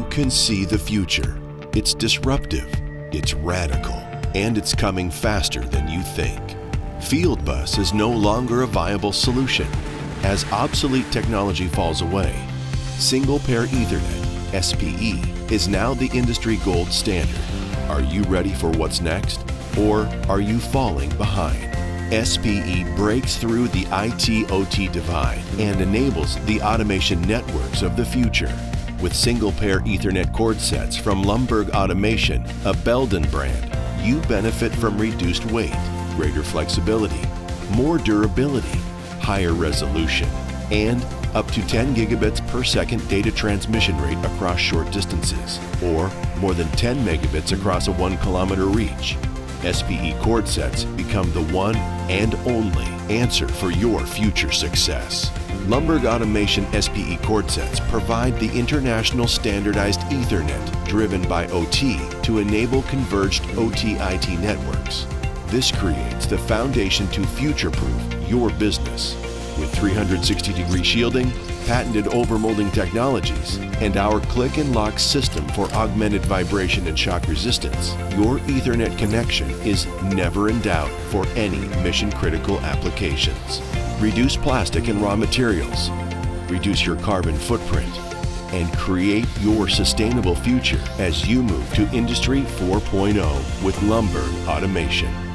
can see the future. It's disruptive, it's radical, and it's coming faster than you think. Fieldbus is no longer a viable solution. As obsolete technology falls away, Single Pair Ethernet, SPE, is now the industry gold standard. Are you ready for what's next? Or are you falling behind? SPE breaks through the IT OT divide and enables the automation networks of the future. With single pair Ethernet cord sets from Lumberg Automation, a Belden brand, you benefit from reduced weight, greater flexibility, more durability, higher resolution, and up to 10 gigabits per second data transmission rate across short distances, or more than 10 megabits across a 1 kilometer reach. SPE cord sets become the one and only answer for your future success. Lumberg Automation SPE cord sets provide the international standardized Ethernet driven by OT to enable converged OT IT networks. This creates the foundation to future proof your business. With 360 degree shielding, patented overmolding technologies, and our click and lock system for augmented vibration and shock resistance, your Ethernet connection is never in doubt for any mission critical applications. Reduce plastic and raw materials, reduce your carbon footprint, and create your sustainable future as you move to Industry 4.0 with Lumberg Automation.